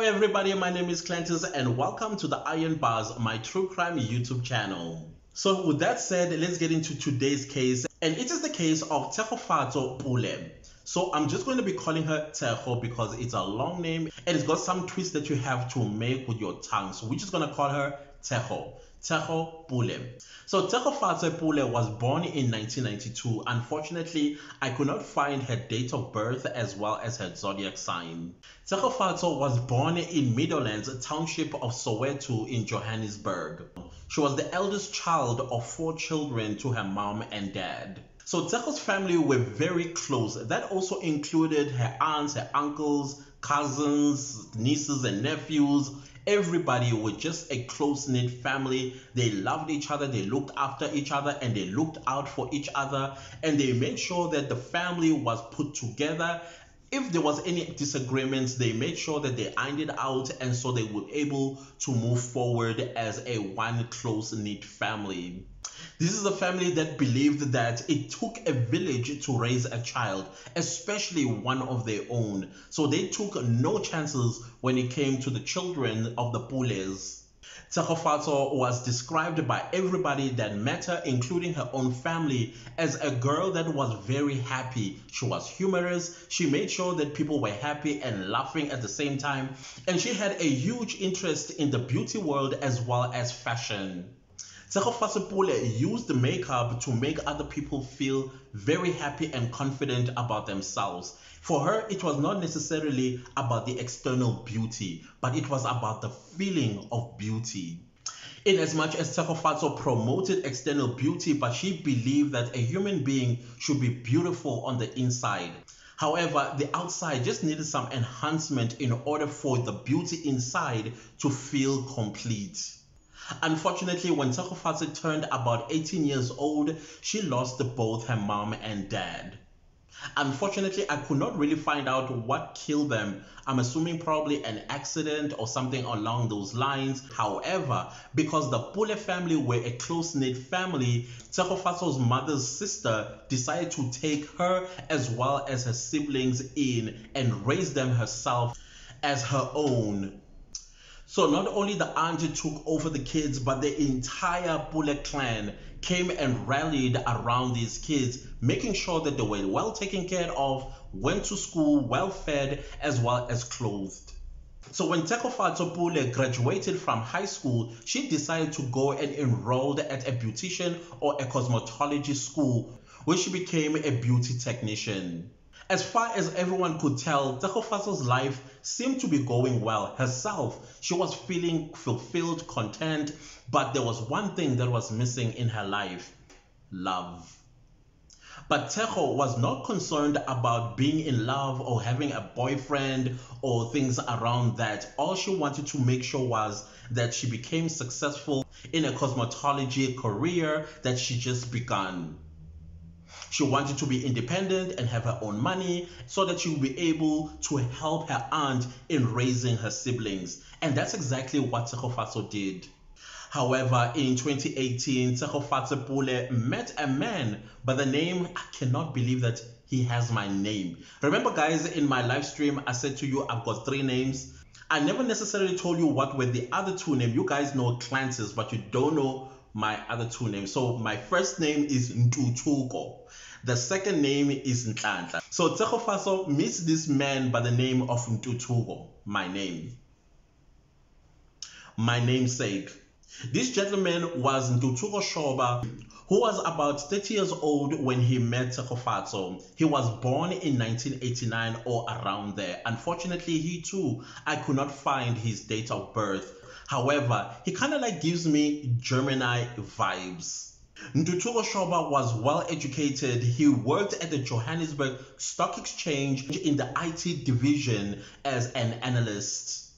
Hello, everybody. My name is Clentus, and welcome to the Iron Bars, my true crime YouTube channel. So, with that said, let's get into today's case, and it is the case of Tshegofatso Pule. So, I'm just going to be calling her Tshego because it's a long name and it's got some twists that you have to make with your tongue. So, we're just going to call her Tshego. Tshego Pule. So Tshegofatso Pule was born in 1992. Unfortunately, I could not find her date of birth as well as her zodiac sign. Tshegofatso was born in Meadowlands, township of Soweto in Johannesburg. She was the eldest child of four children to her mom and dad. So Tshego's family were very close. That also included her aunts, her uncles, cousins, nieces and nephews, everybody was just a close knit family. They loved each other, they looked after each other, and they looked out for each other, and they made sure that the family was put together. If there was any disagreements, they made sure that they ironed it out, and so they were able to move forward as a one close knit family. This is a family that believed that it took a village to raise a child, especially one of their own. So they took no chances when it came to the children of the Pules. Tshegofatso was described by everybody that met her, including her own family, as a girl that was very happy. She was humorous, she made sure that people were happy and laughing at the same time, and she had a huge interest in the beauty world as well as fashion. Tshegofatso Pule used the makeup to make other people feel very happy and confident about themselves. For her, it was not necessarily about the external beauty, but it was about the feeling of beauty. In as much as Tshegofatso promoted external beauty, but she believed that a human being should be beautiful on the inside. However, the outside just needed some enhancement in order for the beauty inside to feel complete. Unfortunately, when Tshegofatso turned about 18 years old, she lost both her mom and dad. Unfortunately, I could not really find out what killed them. I'm assuming probably an accident or something along those lines. However, because the Pule family were a close knit family, Tshegofatso's mother's sister decided to take her as well as her siblings in and raise them herself as her own. So not only the auntie took over the kids, but the entire Pule clan came and rallied around these kids, making sure that they were well taken care of, went to school, well fed, as well as clothed. So when Tshegofatso Pule graduated from high school, she decided to go and enrolled at a beautician or a cosmetology school, where she became a beauty technician. As far as everyone could tell, Tshegofatso's life seemed to be going well. Herself, she was feeling fulfilled, content, but there was one thing that was missing in her life love. But Tshego was not concerned about being in love or having a boyfriend or things around that. All she wanted to make sure was that she became successful in a cosmetology career that she just began. She wanted to be independent and have her own money so that she would be able to help her aunt in raising her siblings. And that's exactly what Tshegofatso did. However, in 2018, Tshegofatso Pule met a man by the name, I cannot believe that he has my name. Remember, guys, in my live stream, I said to you, I've got three names. I never necessarily told you what were the other two names. You guys know Clancy's, but you don't know my other two names. So my first name is Ntuthuko. The second name is Nhlanhla. So Tshegofatso meets this man by the name of Ntuthuko, my name. My namesake. This gentleman was Ntuthuko Shoba, who was about 30 years old when he met Tshegofatso. He was born in 1989 or around there. Unfortunately, he too, I could not find his date of birth. However, he kind of like gives me Gemini vibes. Ntuthuko Shoba was well educated. He worked at the Johannesburg Stock Exchange in the IT division as an analyst.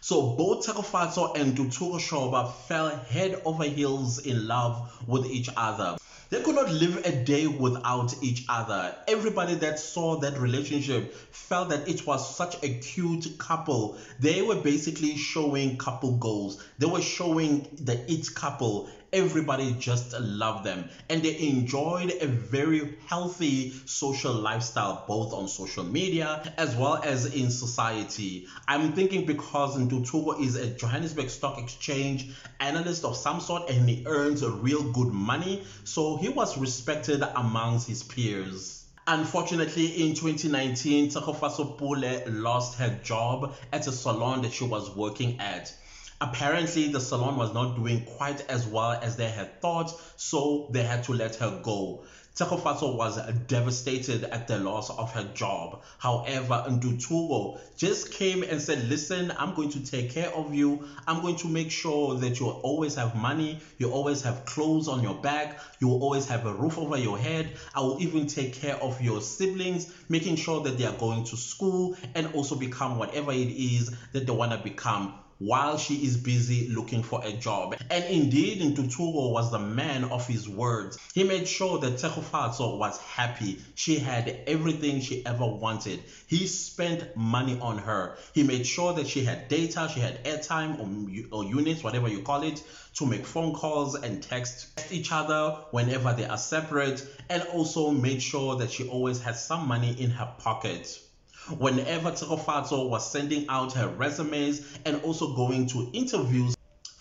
So both Tshegofatso and Ntuthuko Shoba fell head over heels in love with each other. They could not live a day without each other. Everybody that saw that relationship felt that it was such a cute couple. They were basically showing couple goals. They were showing the it couple everybody just loved them and they enjoyed a very healthy social lifestyle both on social media as well as in society. I'm thinking because Ntuthuko is a Johannesburg Stock Exchange analyst of some sort and he earns a real good money, so he was respected amongst his peers. Unfortunately, in 2019, Tshegofatso Pule lost her job at a salon that she was working at. Apparently, the salon was not doing quite as well as they had thought, so they had to let her go. Tshegofatso was devastated at the loss of her job. However, Ntuthuko just came and said, Listen, I'm going to take care of you. I'm going to make sure that you always have money, you always have clothes on your back, you always have a roof over your head. I will even take care of your siblings, making sure that they are going to school and also become whatever it is that they want to become while she is busy looking for a job. And indeed, Ntuthuko was the man of his words. He made sure that Tshegofatso was happy. She had everything she ever wanted. He spent money on her. He made sure that she had data, she had airtime or, or units, whatever you call it, to make phone calls and text each other whenever they are separate, and also made sure that she always had some money in her pocket whenever Tshegofatso was sending out her resumes and also going to interviews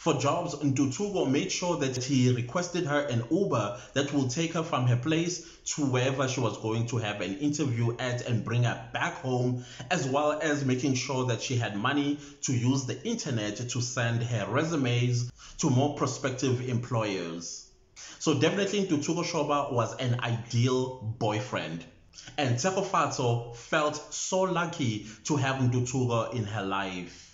for jobs, Ntuthuko made sure that he requested her an Uber that will take her from her place to wherever she was going to have an interview at and bring her back home, as well as making sure that she had money to use the internet to send her resumes to more prospective employers. So definitely Ntuthuko Shoba was an ideal boyfriend. And Tshegofatso felt so lucky to have Ntuthuko in her life.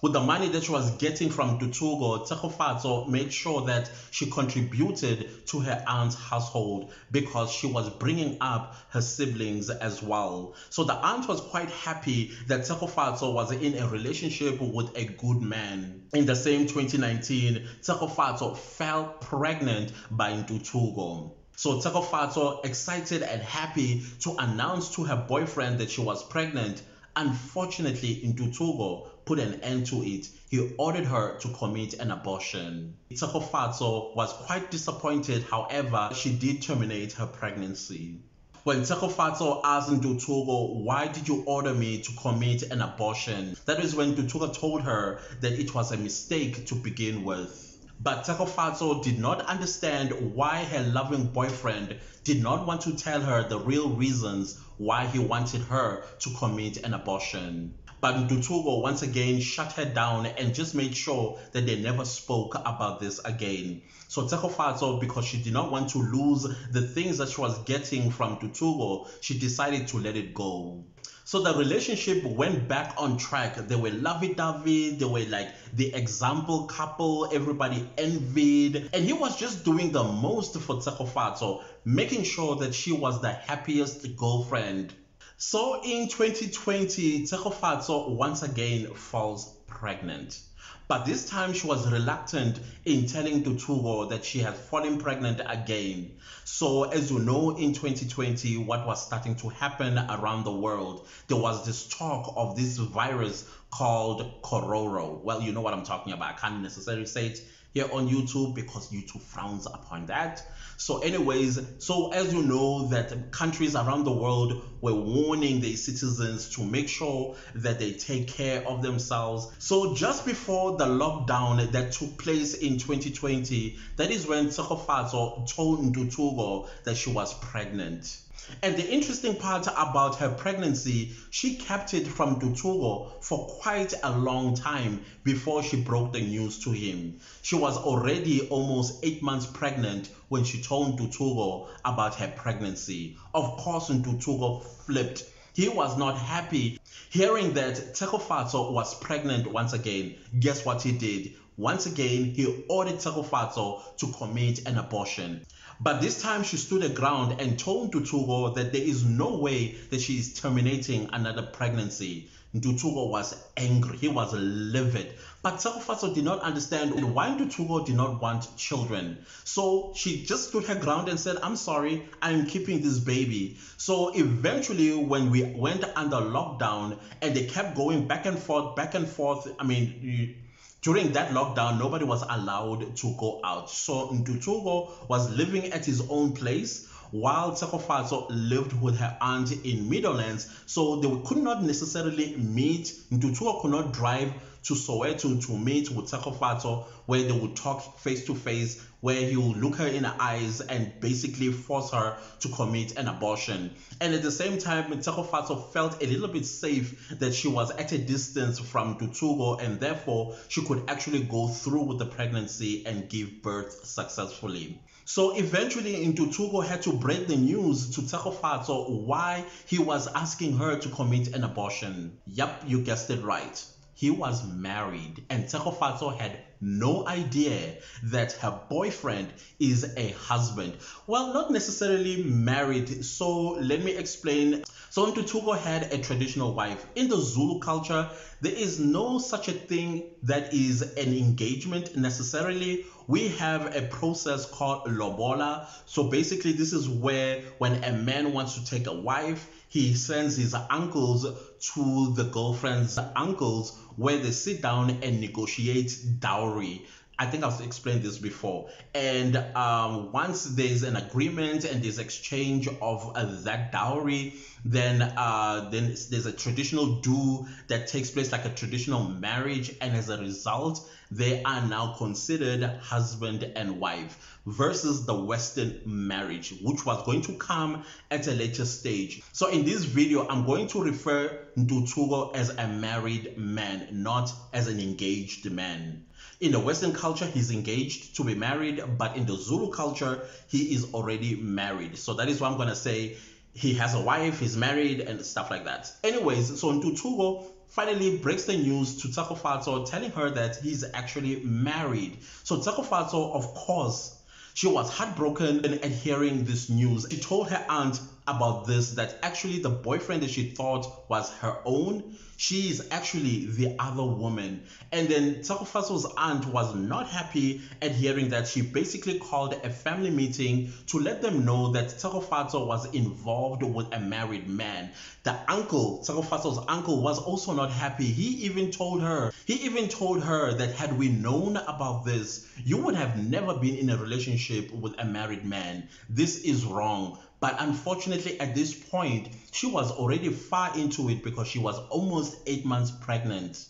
With the money that she was getting from Ntuthuko, Tshegofatso made sure that she contributed to her aunt's household because she was bringing up her siblings as well. So the aunt was quite happy that Tshegofatso was in a relationship with a good man. In the same 2019, Tshegofatso fell pregnant by Ntuthuko. So Tshegofatso, excited and happy to announce to her boyfriend that she was pregnant, unfortunately Ntuthuko put an end to it. He ordered her to commit an abortion. Tshegofatso was quite disappointed, however, she did terminate her pregnancy. When Tshegofatso asked Ntuthuko, why did you order me to commit an abortion? That is when Ntuthuko told her that it was a mistake to begin with. But Tshegofatso did not understand why her loving boyfriend did not want to tell her the real reasons why he wanted her to commit an abortion. But Ntuthuko once again shut her down and just made sure that they never spoke about this again. So Tshegofatso, because she did not want to lose the things that she was getting from Ntuthuko, she decided to let it go. So the relationship went back on track. They were lovey-dovey. They were like the example couple. Everybody envied. And he was just doing the most for Tshegofatso, making sure that she was the happiest girlfriend. So in 2020, Tshegofatso once again falls pregnant. But this time she was reluctant in telling Ntuthuko that she had fallen pregnant again. So as you know, in 2020, what was starting to happen around the world, there was this talk of this virus called Corona. Well, you know what I'm talking about. I can't necessarily say it here on YouTube because YouTube frowns upon that. So, anyways, so as you know, that countries around the world were warning their citizens to make sure that they take care of themselves. So, just before the lockdown that took place in 2020, that is when Tshegofatso told Ntuthuko that she was pregnant. And the interesting part about her pregnancy, she kept it from Ntuthuko for quite a long time before she broke the news to him. She was already almost eight months pregnant when she told Ntuthuko about her pregnancy. Of course, Ntuthuko flipped. He was not happy hearing that Tshegofatso was pregnant once again. Guess what he did? Once again, he ordered Tshegofatso to commit an abortion. But this time she stood her ground and told Ntuthuko that there is no way that she is terminating another pregnancy. Ntuthuko was angry, he was livid. But Tshegofatso did not understand why Ntuthuko did not want children. So she just stood her ground and said, I'm sorry, I'm keeping this baby. So eventually, when we went under lockdown and they kept going back and forth, back and forth, I mean, during that lockdown, nobody was allowed to go out. So Ntuthuko was living at his own place while Tshegofatso lived with her aunt in Meadowlands. So they could not necessarily meet. Ntuthuko could not drive to Soweto to meet with Tshegofatso where they would talk face to face where he would look her in the eyes and basically force her to commit an abortion. And at the same time, Tshegofatso felt a little bit safe that she was at a distance from Ntuthuko and therefore she could actually go through with the pregnancy and give birth successfully. So eventually, Ntuthuko had to break the news to Tshegofatso why he was asking her to commit an abortion. Yup, you guessed it right he was married and Tshegofatso had no idea that her boyfriend is a husband. Well, not necessarily married. So let me explain. So Ntuthuko had a traditional wife. In the Zulu culture, there is no such a thing that is an engagement necessarily. We have a process called lobola. So basically, this is where when a man wants to take a wife, he sends his uncles to the girlfriend's uncles where they sit down and negotiate dowry. I think I've explained this before. And um, once there's an agreement and there's exchange of uh, that dowry, then uh, then there's a traditional do that takes place like a traditional marriage, and as a result, they are now considered husband and wife versus the Western marriage, which was going to come at a later stage. So in this video, I'm going to refer Ntuthuko as a married man, not as an engaged man. In the Western culture, he's engaged to be married, but in the Zulu culture, he is already married. So that is why I'm going to say he has a wife, he's married, and stuff like that. Anyways, so Ntuthuko finally breaks the news to Tshegofatso, telling her that he's actually married. So Tshegofatso, of course, she was heartbroken at hearing this news. She told her aunt about this that actually the boyfriend that she thought was her own she is actually the other woman. And then Tshegofatso's aunt was not happy at hearing that. She basically called a family meeting to let them know that Tshegofatso was involved with a married man. The uncle, Tshegofatso's uncle, was also not happy. He even told her, he even told her that had we known about this, you would have never been in a relationship with a married man. This is wrong. But unfortunately, at this point, she was already far into it because she was almost eight months pregnant.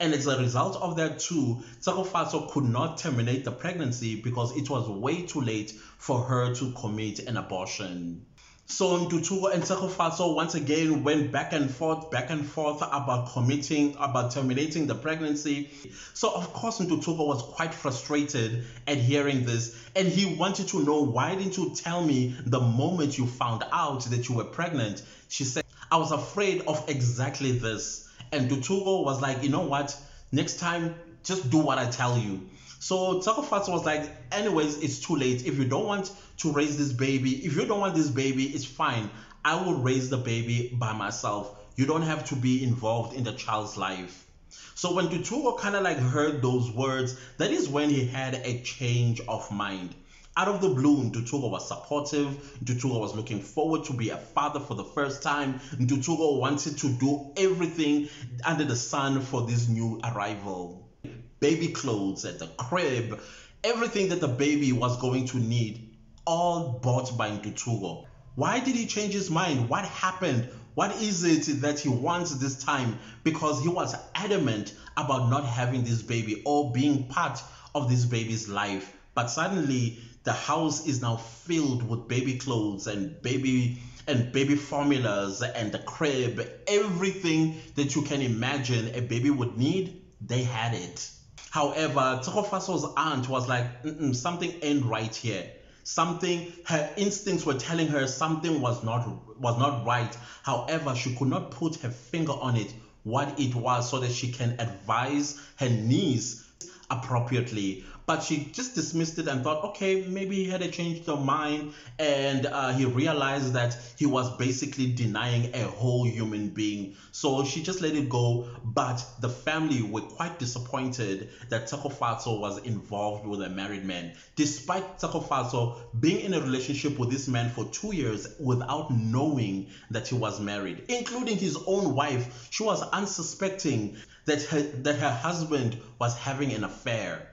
And as a result of that too, Tshegofatso could not terminate the pregnancy because it was way too late for her to commit an abortion. So Ntuthuko and Tshegofatso once again went back and forth, back and forth about committing, about terminating the pregnancy. So of course Ntuthuko was quite frustrated at hearing this and he wanted to know why didn't you tell me the moment you found out that you were pregnant? She said, I was afraid of exactly this. And Ntuthuko was like, you know what? Next time, just do what I tell you. So Tshegofatso was like, anyways, it's too late. If you don't want to raise this baby, if you don't want this baby, it's fine. I will raise the baby by myself. You don't have to be involved in the child's life. So when Ntuthuko kind of like heard those words, that is when he had a change of mind. Out of the blue, Ntuthuko was supportive. Ntuthuko was looking forward to be a father for the first time. Ntuthuko wanted to do everything under the sun for this new arrival baby clothes at the crib, everything that the baby was going to need, all bought by Ntuthuko. Why did he change his mind? What happened? What is it that he wants this time? Because he was adamant about not having this baby or being part of this baby's life. But suddenly, the house is now filled with baby clothes and baby and baby formulas and the crib, everything that you can imagine a baby would need, they had it. However, Tshegofatso's aunt was like, something ain't right here. Something, her instincts were telling her something was not was not right. However, she could not put her finger on it, what it was, so that she can advise her niece appropriately but she just dismissed it and thought, okay, maybe he had a change of mind, and uh, he realized that he was basically denying a whole human being. So she just let it go. But the family were quite disappointed that Tshegofatso was involved with a married man, despite Tshegofatso being in a relationship with this man for two years without knowing that he was married, including his own wife. She was unsuspecting that her, that her husband was having an affair.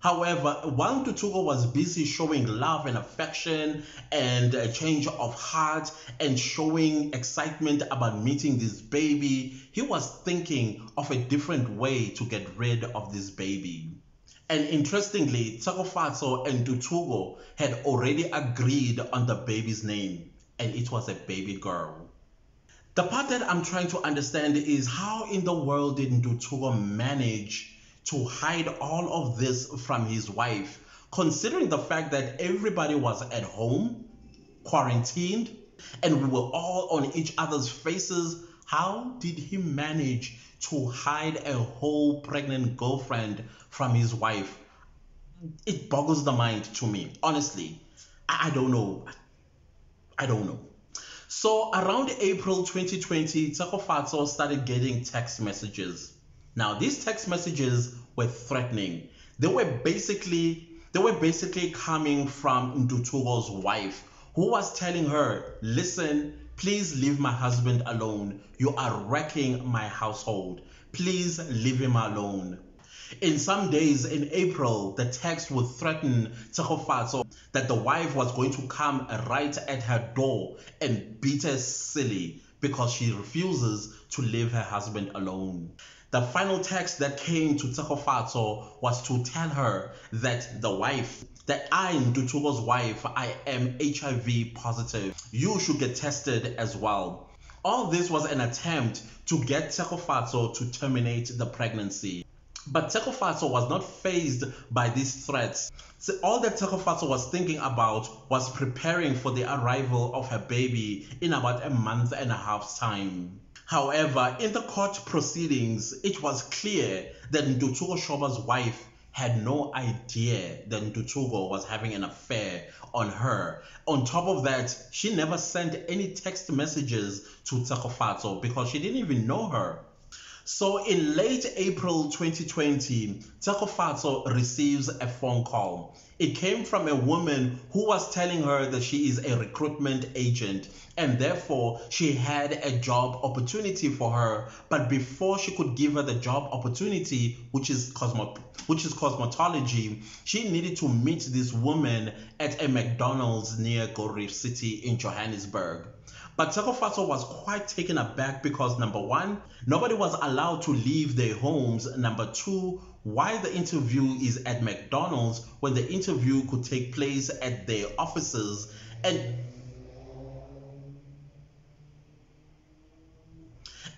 However, while Ntuthuko was busy showing love and affection and a change of heart and showing excitement about meeting this baby, he was thinking of a different way to get rid of this baby. And interestingly, Tshegofatso and Ntuthuko had already agreed on the baby's name, and it was a baby girl. The part that I'm trying to understand is how in the world did Ntuthuko manage to hide all of this from his wife, considering the fact that everybody was at home, quarantined, and we were all on each other's faces. How did he manage to hide a whole pregnant girlfriend from his wife? It boggles the mind to me, honestly. I, don't know. I don't know. So around April 2020, Tshegofatso started getting text messages now, these text messages were threatening. They were basically they were basically coming from Ntuthuko's wife, who was telling her, "Listen, please leave my husband alone. You are wrecking my household. Please leave him alone." In some days in April, the text would threaten Tshegofatso that the wife was going to come right at her door and beat her silly because she refuses to leave her husband alone. The final text that came to Tshegofatso was to tell her that the wife, that I, Ntuthuko's wife, I am HIV positive. You should get tested as well. All this was an attempt to get Tshegofatso to terminate the pregnancy. But Tshegofatso was not phased by these threats. So all that Tshegofatso was thinking about was preparing for the arrival of her baby in about a month and a half's time. However, in the court proceedings, it was clear that Ntuthuko Shoba's wife had no idea that Ntuthuko was having an affair on her. On top of that, she never sent any text messages to Tshegofatso because she didn't even know her. So in late April 2020, Tshegofatso receives a phone call. It came from a woman who was telling her that she is a recruitment agent and therefore she had a job opportunity for her. But before she could give her the job opportunity, which is cosmo which is cosmetology, she needed to meet this woman at a McDonald's near Gold Reef City in Johannesburg. But Tshegofatso was quite taken aback because number one, nobody was allowed to leave their homes. Number two, why the interview is at McDonald's when the interview could take place at their offices. And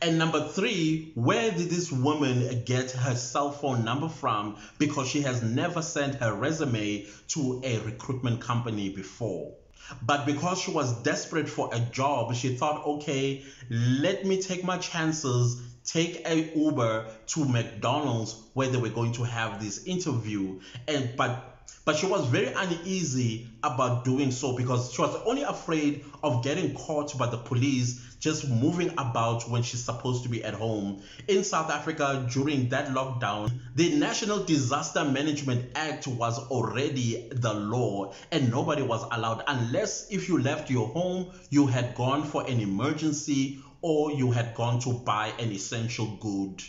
And number three, where did this woman get her cell phone number from? Because she has never sent her resume to a recruitment company before. But because she was desperate for a job, she thought, okay, let me take my chances, take a Uber to McDonald's where they were going to have this interview. And but but she was very uneasy about doing so because she was only afraid of getting caught by the police just moving about when she's supposed to be at home. In South Africa, during that lockdown, the National Disaster Management Act was already the law, and nobody was allowed, unless if you left your home, you had gone for an emergency or you had gone to buy an essential good.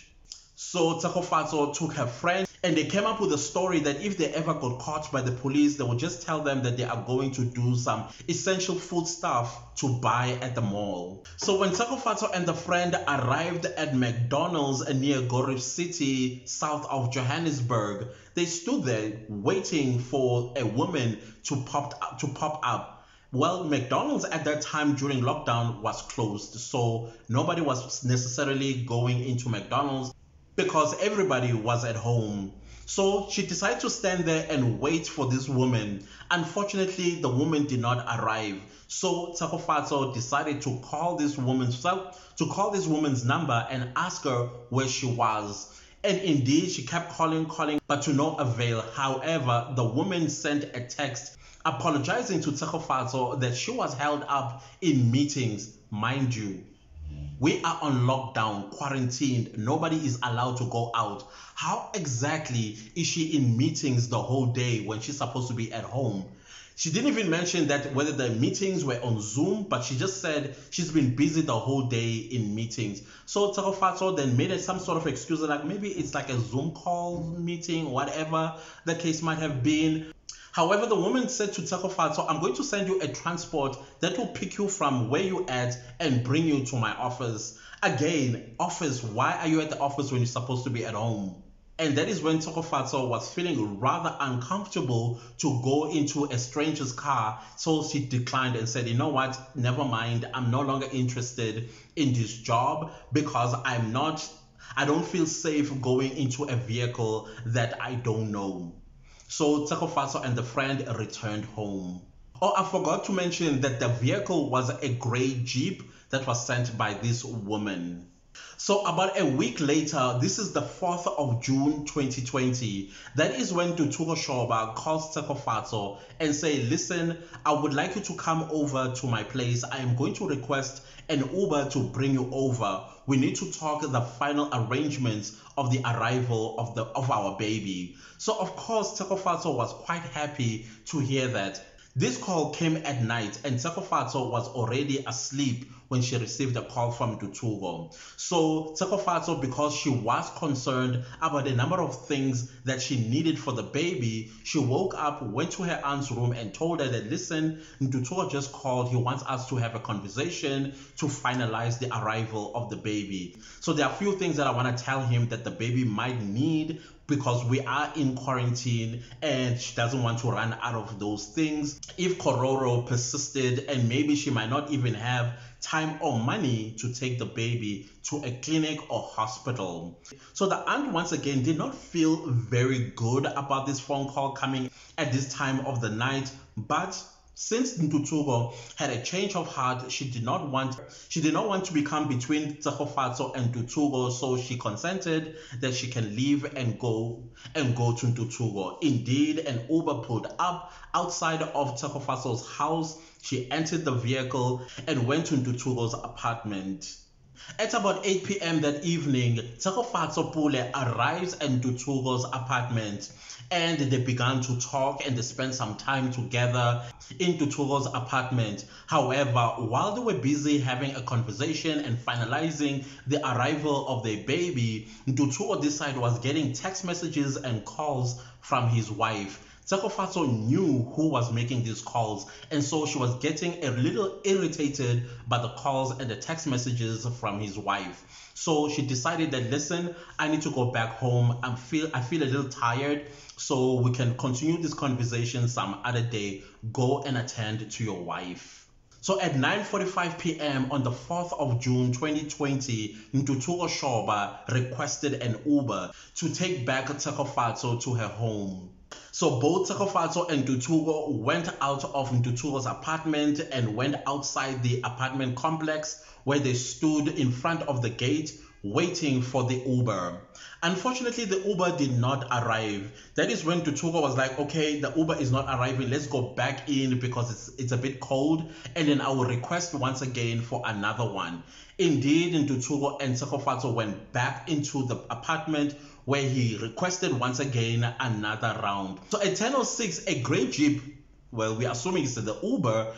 So Tshegofatso took her friend and they came up with a story that if they ever got caught by the police, they would just tell them that they are going to do some essential food stuff to buy at the mall. So when Tshegofatso and the friend arrived at McDonald's near Gold Reef City, south of Johannesburg, they stood there waiting for a woman to pop to pop up. Well, McDonald's at that time during lockdown was closed, so nobody was necessarily going into McDonald's because everybody was at home. So she decided to stand there and wait for this woman. Unfortunately, the woman did not arrive. So Tshegofatso decided to call this woman's to call this woman's number and ask her where she was. And indeed, she kept calling, calling, but to no avail. However, the woman sent a text apologizing to Tshegofatso that she was held up in meetings, mind you. We are on lockdown, quarantined. Nobody is allowed to go out. How exactly is she in meetings the whole day when she's supposed to be at home? She didn't even mention that whether the meetings were on Zoom, but she just said she's been busy the whole day in meetings. So Tshegofatso then made it some sort of excuse like maybe it's like a Zoom call meeting, whatever the case might have been. However, the woman said to Tshegofatso, I'm going to send you a transport that will pick you from where you at and bring you to my office. Again, office, why are you at the office when you're supposed to be at home? And that is when Tshegofatso was feeling rather uncomfortable to go into a stranger's car. So she declined and said, You know what? Never mind. I'm no longer interested in this job because I'm not, I don't feel safe going into a vehicle that I don't know. So Tshegofatso and the friend returned home. Oh, I forgot to mention that the vehicle was a gray Jeep that was sent by this woman. So about a week later, this is the 4th of June 2020, that is when Ntuthuko Shoba calls Tshegofatso and say, listen, I would like you to come over to my place. I am going to request an Uber to bring you over. We need to talk the final arrangements of the arrival of the of our baby. So of course Tshegofatso was quite happy to hear that. This call came at night and Tshegofatso was already asleep when she received a call from Ntuthuko. So Tshegofatso, because she was concerned about a number of things that she needed for the baby, she woke up, went to her aunt's room and told her that, listen, Ntuthuko just called. He wants us to have a conversation to finalize the arrival of the baby. So there are a few things that I want to tell him that the baby might need because we are in quarantine and she doesn't want to run out of those things. If Corona persisted and maybe she might not even have time or money to take the baby to a clinic or hospital. So the aunt once again did not feel very good about this phone call coming at this time of the night, but since Ntuthuko had a change of heart, she did not want she did not want to become between Tshegofatso and Ntuthuko, so she consented that she can leave and go and go to Ntuthuko. Indeed, an Uber pulled up outside of Tshegofatso's house. She entered the vehicle and went to Ntuthuko's apartment. At about 8 p.m. that evening, Tshegofatso Pule arrives at Ntuthuko's apartment and they began to talk and they spent some time together in Ntuthuko's apartment. However, while they were busy having a conversation and finalizing the arrival of their baby, Ntuthuko this side was getting text messages and calls from his wife. Tshegofatso knew who was making these calls, and so she was getting a little irritated by the calls and the text messages from his wife. So she decided that listen, I need to go back home. I feel I feel a little tired, so we can continue this conversation some other day. Go and attend to your wife. So at 9:45 p.m. on the 4th of June 2020, Ntuthuko Shoba requested an Uber to take back Tshegofatso to her home. So both Tshegofatso and Ntuthuko went out of Ntuthuko's apartment and went outside the apartment complex where they stood in front of the gate waiting for the Uber. Unfortunately, the Uber did not arrive. That is when Ntuthuko was like, okay, the Uber is not arriving. Let's go back in because it's, it's a bit cold. And then I will request once again for another one. Indeed, Ntuthuko and Tshegofatso went back into the apartment where he requested once again another round. So at 10.06, a gray Jeep, well, we're assuming it's the Uber,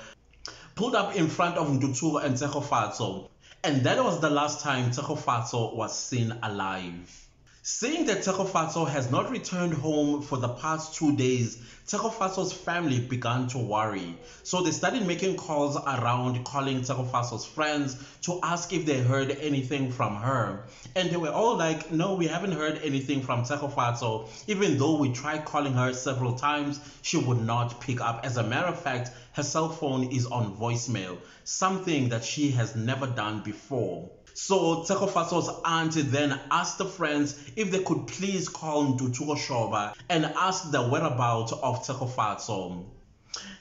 pulled up in front of Ntuthuko and Tshegofatso. And that was the last time Tshegofatso was seen alive. Seeing that Tshegofatso has not returned home for the past two days, Tshegofatso's family began to worry. So they started making calls around, calling Tshegofatso's friends to ask if they heard anything from her. And they were all like, no, we haven't heard anything from Tshegofatso. Even though we tried calling her several times, she would not pick up. As a matter of fact, her cell phone is on voicemail, something that she has never done before. So Tshegofatso's aunt then asked the friends if they could please call Ntuthuko Shoba and ask the whereabouts of Tshegofatso.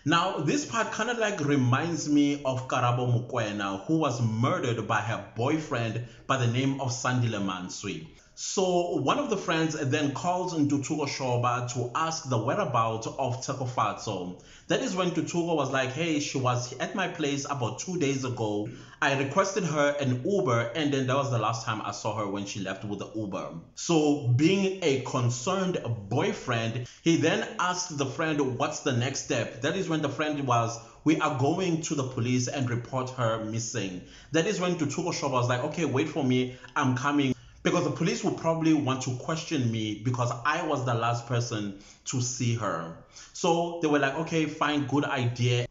Now, this part kind of like reminds me of Karabo Mokoena, who was murdered by her boyfriend by the name of Sandile Mantsoe. So one of the friends then calls Ntuthuko Shoba to ask the whereabouts of Tshegofatso. That is when Ntuthuko was like, hey, she was at my place about two days ago. I requested her an Uber and then that was the last time I saw her when she left with the Uber. So being a concerned boyfriend, he then asked the friend, what's the next step? That is when the friend was, we are going to the police and report her missing. That is when Ntuthuko Shoba was like, okay, wait for me, I'm coming because the police will probably want to question me because I was the last person to see her. So they were like, okay, fine, good idea.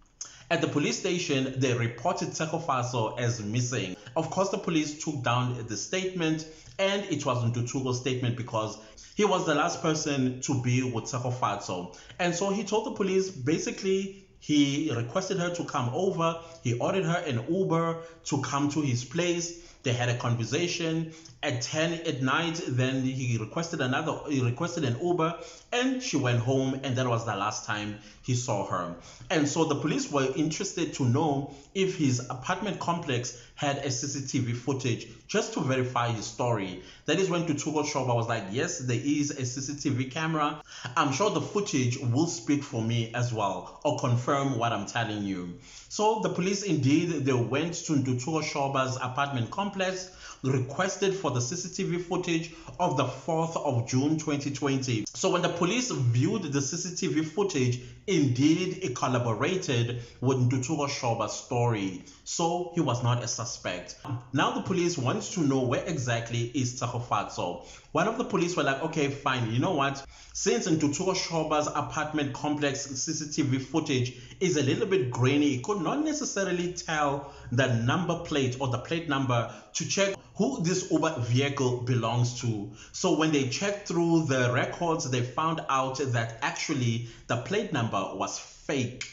At the police station, they reported Tshegofatso as missing. Of course, the police took down the statement and it was Ntuthuko's statement because he was the last person to be with Tshegofatso. And so he told the police basically he requested her to come over. He ordered her an Uber to come to his place. They had a conversation at 10 at night. Then he requested another, he requested an Uber and she went home. And that was the last time he saw her. And so the police were interested to know if his apartment complex had a CCTV footage just to verify his story. That is when Ntuthuko Shoba was like, yes, there is a CCTV camera. I'm sure the footage will speak for me as well or confirm what I'm telling you. So the police indeed, they went to Ntuthuko Shoba's apartment complex requested for the CCTV footage of the 4th of June 2020. So when the police viewed the CCTV footage, indeed it collaborated with Ntuthuko Shoba's story. So he was not a suspect. Now the police wants to know where exactly is Tshegofatso. One of the police were like, okay, fine, you know what? Since Ntuthuko Shoba's apartment complex CCTV footage is a little bit grainy, it could not necessarily tell the number plate or the plate number to check who this Uber vehicle belongs to. So when they checked through the records, they found out that actually the plate number was fake.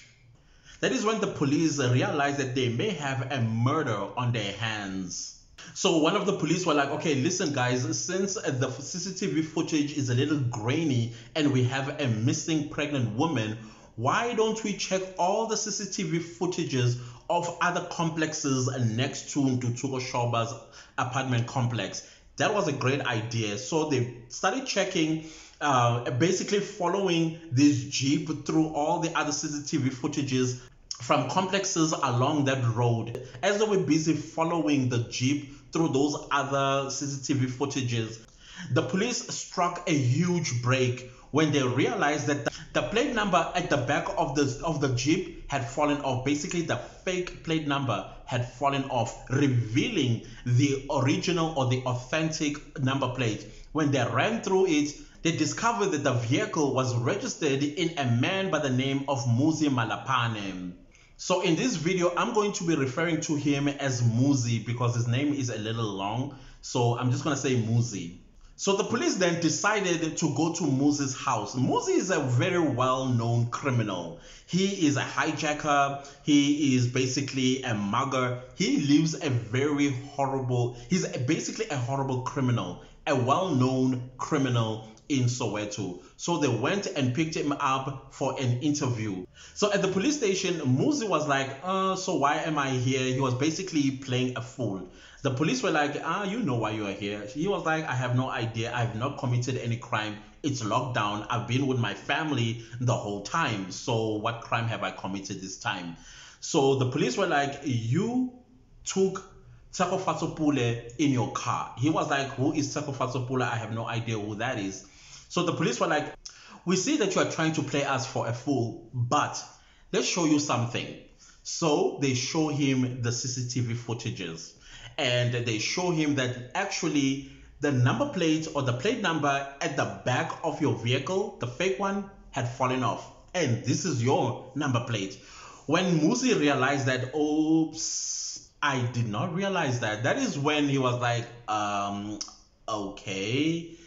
That is when the police realized that they may have a murder on their hands. So one of the police were like, okay, listen, guys, since the CCTV footage is a little grainy and we have a missing pregnant woman, why don't we check all the CCTV footages of other complexes next to Ntuthuko Shoba's apartment complex? That was a great idea. So they started checking, uh, basically following this Jeep through all the other CCTV footages from complexes along that road. As they were busy following the Jeep through those other CCTV footages, the police struck a huge break when they realized that the, plate number at the back of the of the Jeep had fallen off. Basically, the fake plate number had fallen off, revealing the original or the authentic number plate. When they ran through it, they discovered that the vehicle was registered in a man by the name of Muzi Malaphane. So in this video, I'm going to be referring to him as Muzi because his name is a little long. So I'm just going to say Muzi. So the police then decided to go to Muzi's house. Muzi is a very well-known criminal. He is a hijacker. He is basically a mugger. He lives a very horrible, he's basically a horrible criminal, a well-known criminal in Soweto. So they went and picked him up for an interview. So at the police station, Muzi was like, uh, so why am I here? He was basically playing a fool. The police were like, ah, you know why you are here. He was like, I have no idea. I have not committed any crime. It's lockdown. I've been with my family the whole time. So what crime have I committed this time? So the police were like, you took Tshegofatso Pule in your car. He was like, who is Tshegofatso Pule? I have no idea who that is. So the police were like, we see that you are trying to play us for a fool, but let's show you something. So they show him the CCTV footages and they show him that actually the number plate or the plate number at the back of your vehicle, the fake one, had fallen off. And this is your number plate. When Muzi realized that, oops, I did not realize that, that is when he was like, um, okay,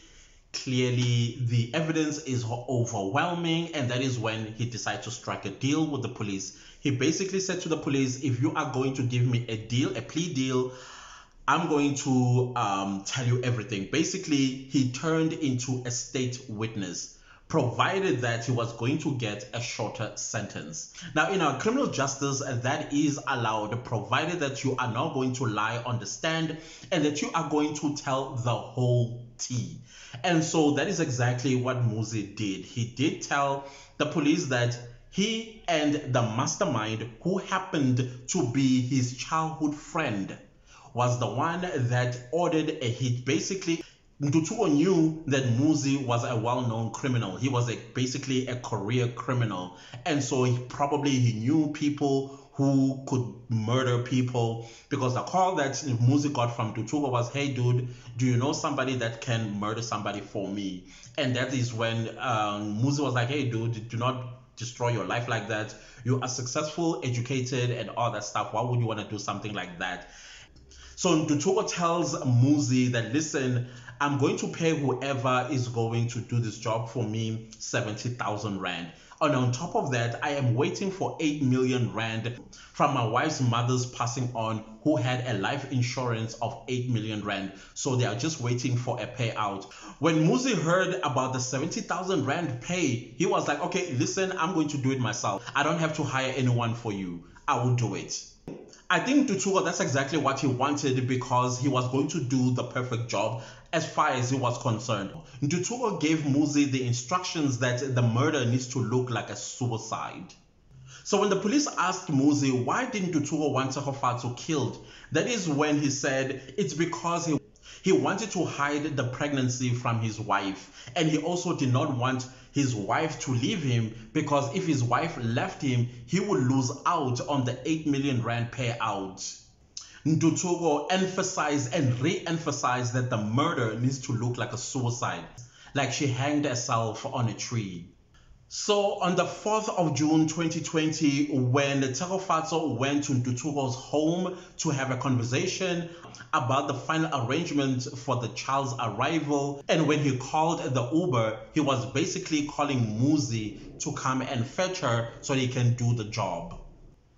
clearly the evidence is overwhelming, and that is when he decided to strike a deal with the police. He basically said to the police, if you are going to give me a deal, a plea deal, I'm going to um, tell you everything. Basically, he turned into a state witness. provided that he was going to get a shorter sentence. Now, in our criminal justice, that is allowed, provided that you are not going to lie on the stand and that you are going to tell the whole tea. And so that is exactly what Muzi did. He did tell the police that he and the mastermind, who happened to be his childhood friend, was the one that ordered a hit. Basically, Ntuthuko knew that Muzi was a well-known criminal. He was a, basically a career criminal, and so he probably he knew people who could murder people because the call that Muzi got from Ntuthuko was, "Hey, dude, do you know somebody that can murder somebody for me?" And that is when um, Muzi was like, "Hey, dude, do not destroy your life like that. You are successful, educated, and all that stuff. Why would you want to do something like that?" So Ntuthuko tells Muzi that, listen, I'm going to pay whoever is going to do this job for me 70,000 Rand. And on top of that, I am waiting for 8 million Rand from my wife's mother's passing on, who had a life insurance of 8 million Rand. So they are just waiting for a payout. When Muzi heard about the 70,000 Rand pay, he was like, okay, listen, I'm going to do it myself. I don't have to hire anyone for you. I will do it. I think Ntuthuko, that's exactly what he wanted because he was going to do the perfect job as far as he was concerned. Ntuthuko gave Muzi the instructions that the murder needs to look like a suicide. So when the police asked Muzi why didn't Ntuthuko want Tshegofatso killed, that is when he said it's because he he wanted to hide the pregnancy from his wife, and he also did not want his wife to leave him because if his wife left him, he would lose out on the 8 million rand payout. Ntuthuko emphasized and re-emphasized that the murder needs to look like a suicide, like she hanged herself on a tree. So on the 4th of June 2020, when Tshegofatso went to Ntuthuko's home to have a conversation about the final arrangements for the child's arrival, and when he called the Uber, he was basically calling Muzi to come and fetch her so he can do the job.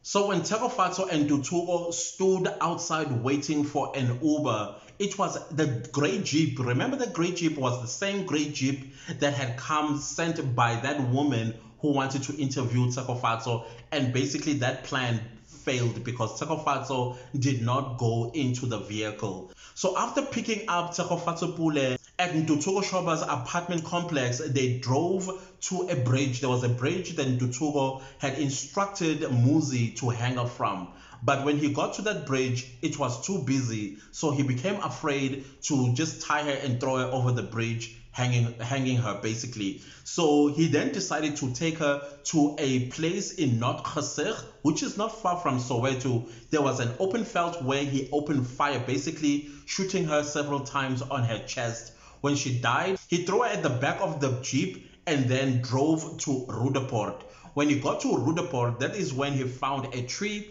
So when Tshegofatso and Ntuthuko stood outside waiting for an Uber, it was the gray Jeep. Remember the gray Jeep was the same gray Jeep that had come sent by that woman who wanted to interview Tshegofatso and basically that plan failed because Tshegofatso did not go into the vehicle. So after picking up Tshegofatso Pule at Ntuthuko Shoba's apartment complex, they drove to a bridge. There was a bridge that Ntuthuko had instructed Muzi to hang up from. But when he got to that bridge, it was too busy, so he became afraid to just tie her and throw her over the bridge, hanging hanging her basically. So he then decided to take her to a place in North Khaseg, which is not far from Soweto. There was an open field where he opened fire, basically shooting her several times on her chest. When she died, he threw her at the back of the jeep and then drove to Roodepoort. When he got to Roodepoort, that is when he found a tree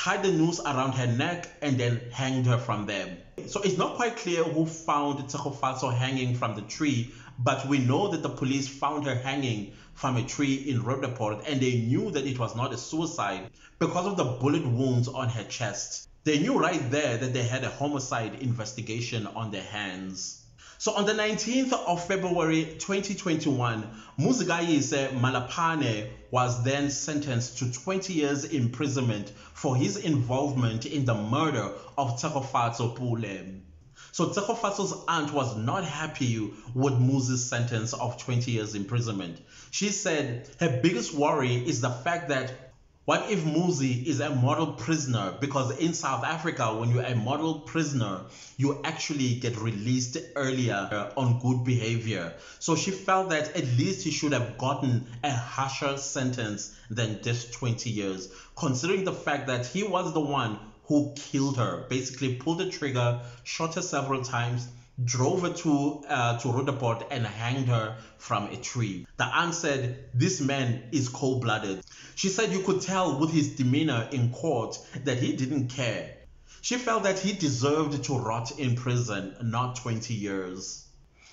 tied the noose around her neck, and then hanged her from there. So it's not quite clear who found Tshegofatso hanging from the tree, but we know that the police found her hanging from a tree in Roodepoort, and they knew that it was not a suicide because of the bullet wounds on her chest. They knew right there that they had a homicide investigation on their hands. So on the 19th of February 2021, Muzikayise Malaphane was then sentenced to 20 years imprisonment for his involvement in the murder of Tshegofatso Pule. So Tshegofatso's aunt was not happy with Muzi's sentence of 20 years imprisonment. She said her biggest worry is the fact that what if Muzi is a model prisoner? Because in South Africa, when you're a model prisoner, you actually get released earlier uh, on good behavior. So she felt that at least he should have gotten a harsher sentence than just 20 years, considering the fact that he was the one who killed her, basically pulled the trigger, shot her several times, drove her to uh, to Roodepoort and hanged her from a tree. The aunt said, This man is cold blooded. She said you could tell with his demeanor in court that he didn't care. She felt that he deserved to rot in prison, not 20 years.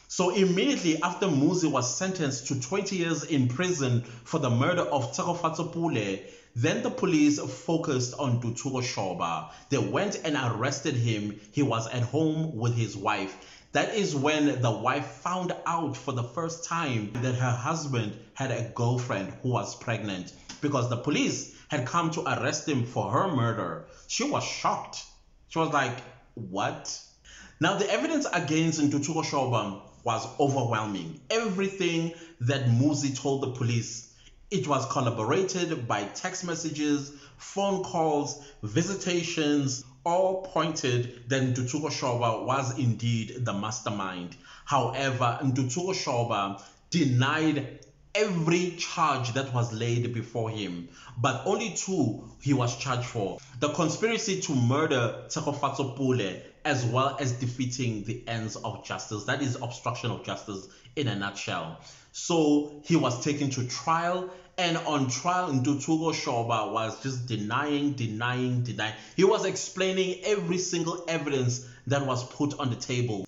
So immediately after Muzi was sentenced to 20 years in prison for the murder of Tshegofatso Pule, then the police focused on Ntuthuko Shoba. They went and arrested him. He was at home with his wife. That is when the wife found out for the first time that her husband had a girlfriend who was pregnant because the police had come to arrest him for her murder. She was shocked. She was like, What? Now, the evidence against Ntuthuko Shoba was overwhelming. Everything that Muzi told the police, it was corroborated by text messages, phone calls, visitations, all pointed that Ntuthuko Shoba was indeed the mastermind. However, Ntuthuko Shoba denied every charge that was laid before him, but only two he was charged for the conspiracy to murder Tshegofatso Pule, as well as defeating the ends of justice. That is obstruction of justice in a nutshell. So he was taken to trial, and on trial, Ntuthuko Shoba was just denying, denying, denying. He was explaining every single evidence that was put on the table.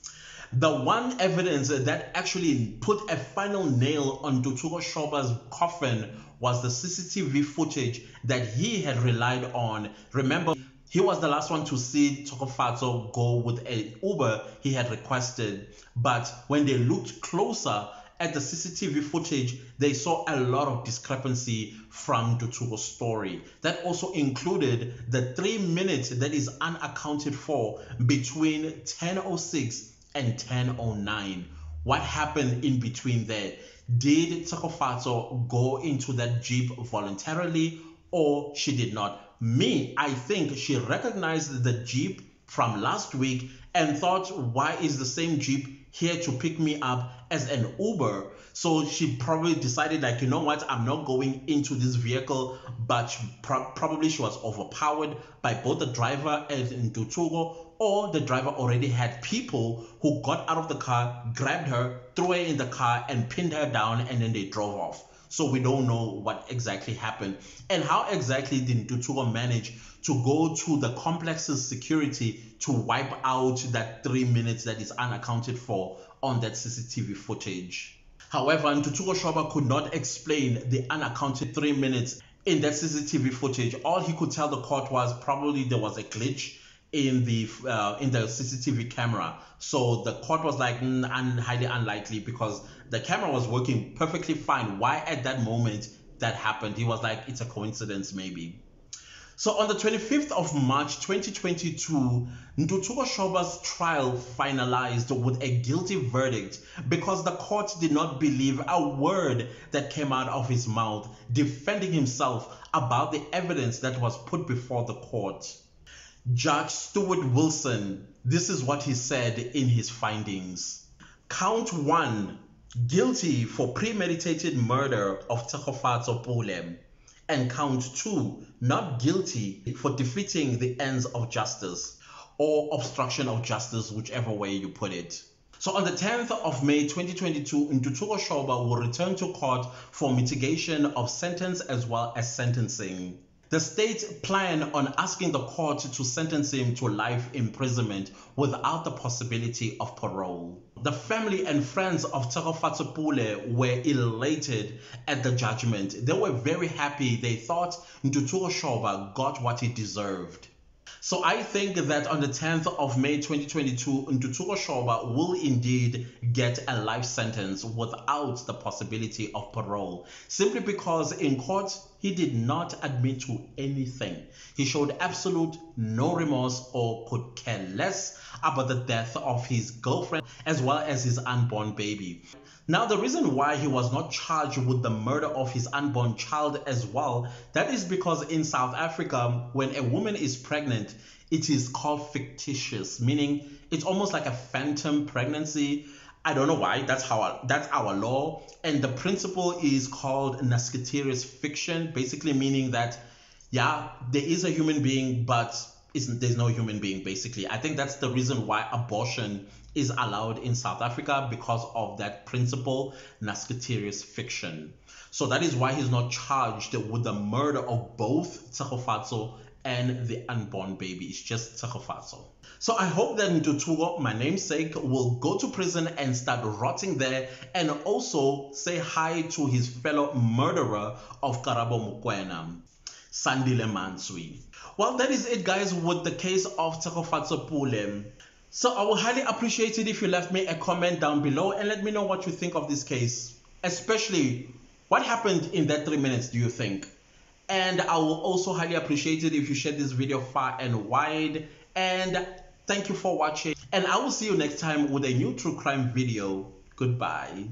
The one evidence that actually put a final nail on Ntuthuko Shoba's coffin was the CCTV footage that he had relied on. Remember, he was the last one to see Tshegofatso go with an Uber he had requested. But when they looked closer at the CCTV footage, they saw a lot of discrepancy from Ntuthuko's story. That also included the three minutes that is unaccounted for between 1006 and 1009. What happened in between there? Did Tshegofatso go into that Jeep voluntarily or she did not? Me, I think she recognized the Jeep from last week and thought, why is the same Jeep here to pick me up as an Uber? So she probably decided, like, you know what, I'm not going into this vehicle, but pro- probably she was overpowered by both the driver and Ntuthuko or the driver already had people who got out of the car, grabbed her, threw her in the car, and pinned her down, and then they drove off. So we don't know what exactly happened. And how exactly did Ntuthuko manage to go to the complex's security to wipe out that three minutes that is unaccounted for on that CCTV footage? However, Ntuthuko Shoba could not explain the unaccounted three minutes in that CCTV footage. All he could tell the court was probably there was a glitch in the uh, in the CCTV camera. So the court was like mm, highly unlikely because the camera was working perfectly fine. Why at that moment that happened? He was like, it's a coincidence maybe. So on the 25th of March 2022, Ntuthuko Shoba's trial finalized with a guilty verdict because the court did not believe a word that came out of his mouth defending himself about the evidence that was put before the court. Judge Stuart Wilson, this is what he said in his findings. Count 1 guilty for premeditated murder of Tshegofatso Pule and count 2 not guilty for defeating the ends of justice or obstruction of justice whichever way you put it. So on the 10th of May 2022, Ntuthuko Shoba will return to court for mitigation of sentence as well as sentencing. The state plan on asking the court to sentence him to life imprisonment without the possibility of parole. The family and friends of Pule were elated at the judgment. They were very happy. They thought Ntuthuko Shoba got what he deserved. So I think that on the 10th of May 2022, Ntuthuko Shoba will indeed get a life sentence without the possibility of parole, simply because in court he did not admit to anything. He showed absolute no remorse or could care less about the death of his girlfriend as well as his unborn baby. Now, the reason why he was not charged with the murder of his unborn child as well, that is because in South Africa, when a woman is pregnant, it is called fictitious, meaning it's almost like a phantom pregnancy. I don't know why. That's how our, that's our law, and the principle is called nasciturus fiction, basically meaning that yeah, there is a human being, but there's no human being. Basically, I think that's the reason why abortion is allowed in South Africa because of that principle, nasciturus fiction. So that is why he's not charged with the murder of both Tshegofatso and the unborn baby. It's just Tshegofatso. So I hope that Ntuthuko, my namesake, will go to prison and start rotting there and also say hi to his fellow murderer of Karabo Mokoena, Sandile Mantsoe. Well, that is it, guys, with the case of Tshegofatso Pule. So I would highly appreciate it if you left me a comment down below and let me know what you think of this case. Especially, what happened in that three minutes do you think? And I will also highly appreciate it if you share this video far and wide. And thank you for watching. And I will see you next time with a new true crime video. Goodbye.